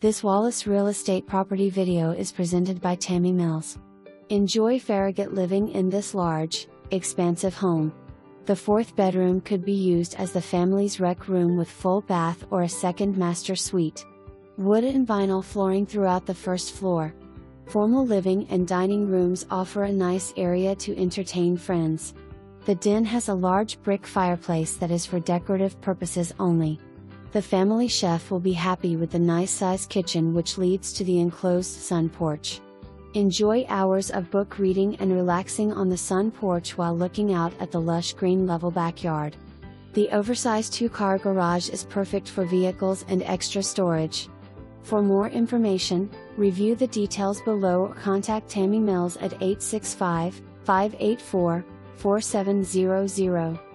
This Wallace real estate property video is presented by Tammy Mills. Enjoy Farragut living in this large, expansive home. The fourth bedroom could be used as the family's rec room with full bath or a second master suite. Wood and vinyl flooring throughout the first floor. Formal living and dining rooms offer a nice area to entertain friends. The den has a large brick fireplace that is for decorative purposes only. The family chef will be happy with the nice size kitchen which leads to the enclosed sun porch. Enjoy hours of book reading and relaxing on the sun porch while looking out at the lush green level backyard. The oversized two car garage is perfect for vehicles and extra storage. For more information, review the details below or contact Tammy Mills at 865 584 4700.